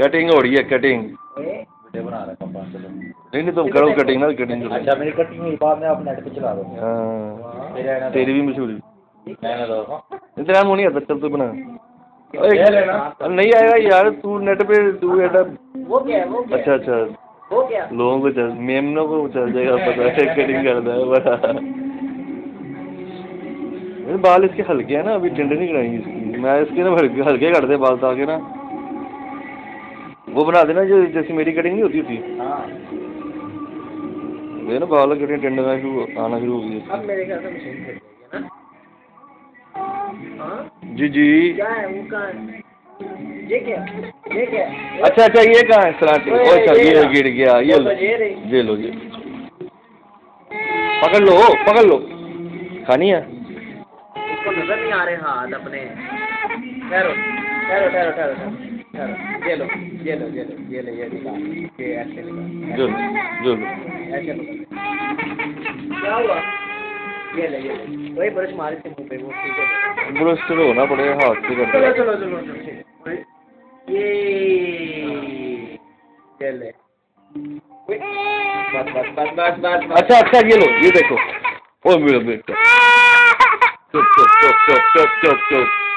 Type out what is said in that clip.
Cutting ہو رہی ہے cutting نہیں نہیں تم کرو کٹنگ نا کٹنگ کرو اچھا میری کٹنگ ہوئی بعد میں آپ نیٹ پہ چلا دو ہاں تیری بھی مشہوری میں نہ دو انتظام ہونی ہے چل تو بنا نہیں آئے گا یار تو نیٹ پہ تو ایسا وہ کیا ہے وہ کیا اچھا اچھا وہ کیا لوگوں کو چل میمنوں کو چل جائے گا پتا ہے کٹنگ کرتا ہے بڑا بال اس کے ہلکے ہیں نا ابھی ٹنڈے نہیں کرائیں گے اس کی میں اس کے نا ہلکے ہلکے کر دے بال تاکہ نا وہ بنا دینا جو جیسی میری کٹنگ نہیں ہوتی تھی ہاں۔ نا بال کٹنگ شروع آنا شروع ہو گئی ہاں۔ جی جی۔ اچھا اچھا یہ کہاں ہے؟ سلاٹی اچھا یہ۔ گر گیا یہ لو یہ پکڑ لو پکڑ لو۔ کھانی ہے؟ نظر نہیں آ رہے۔ ہاتھ اپنے۔ ٹھہرو ٹھہرو ٹھہرو ٹھہرو۔ یہ لو یہ لو یہ لو یہ لو یہ نکال یہ ایسے نکال جو جو ایسے کیا ہوا یہ لے یہ لے وہی برش مارے تھے منہ پہ وہ ٹھیک گیا برش سے ہونا پڑے گا ہاتھ سے چلو کرنا چلو چلو چلو یہ یہ لے بس بس بس بس بس اچھا اچھا یہ لو یہ دیکھو او میرا بیٹا چپ چپ چپ چپ چپ چپ چپ